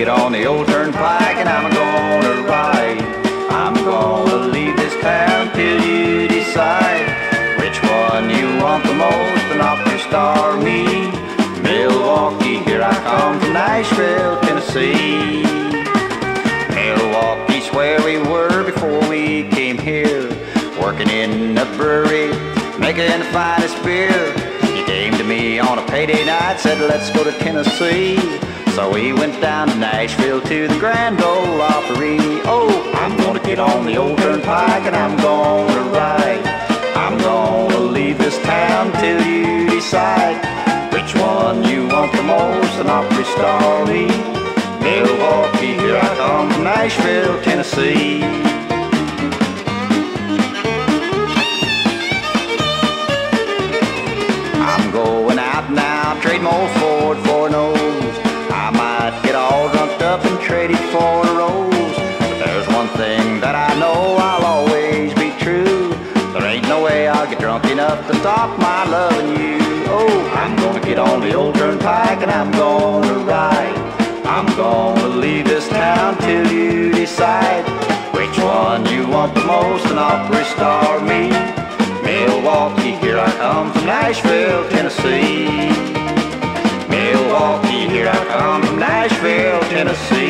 get on the old turnpike and I'm gonna ride. I'm gonna leave this town till you decide which one you want the most, an Opry star or me. Milwaukee, here I come from Nashville, Tennessee. Milwaukee's where we were before we came here, working in a brewery, making the finest beer. You came to me on a payday night, said let's go to Tennessee. So we went down to Nashville to the Grand Ole Opry. Oh, I'm gonna get on the old turnpike and I'm gonna ride. I'm gonna leave this town till you decide which one you want the most, an Opry star me. Milwaukee, here I come from Nashville, Tennessee. I'm going out now, trade more for and for a rose. But there's one thing that I know I'll always be true. There ain't no way I'll get drunk enough to stop my loving you. Oh, I'm gonna get on the old turnpike and I'm gonna ride. I'm gonna leave this town till you decide which one you want the most, an Opry star or me. Milwaukee, here I come from Nashville, Tennessee. Milwaukee, here I come from Nashville, Tennessee.